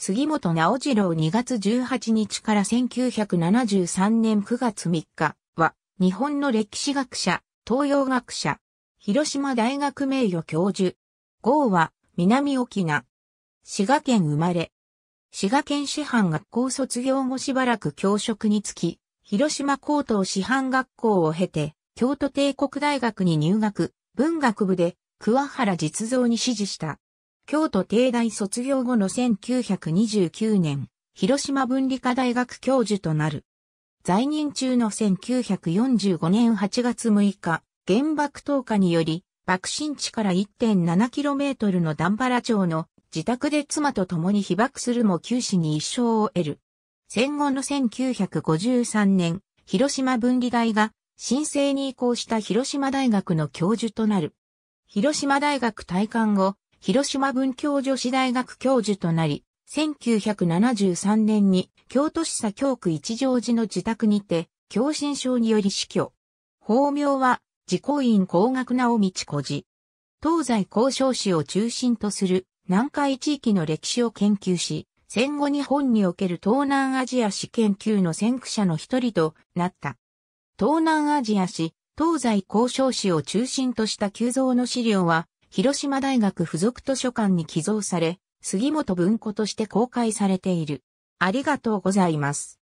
杉本直次郎2月18日から1973年9月3日は、日本の歴史学者、東洋学者、広島大学名誉教授。号は、南沖縄。滋賀県生まれ。滋賀県師範学校卒業後しばらく教職につき、広島高等師範学校を経て、京都帝国大学に入学、文学部で桑原実像に指示した。京都帝大卒業後の1929年、広島文理科大学教授となる。在任中の1945年8月6日、原爆投下により、爆心地から 1.7km の丹原町の自宅で妻と共に被爆するも九死に一生を得る。戦後の1953年、広島文理大が申請に移行した広島大学の教授となる。広島大学退官後、広島文教女子大学教授となり、1973年に京都市佐京区一条寺の自宅にて、狭心症により死去。法名は、自公院工学直道小寺。東西交渉史を中心とする南海地域の歴史を研究し、戦後日本における東南アジア史研究の先駆者の一人となった。東南アジア史、東西交渉史を中心とした急増の資料は、広島大学附属図書館に寄贈され、杉本文庫として公開されている。ありがとうございます。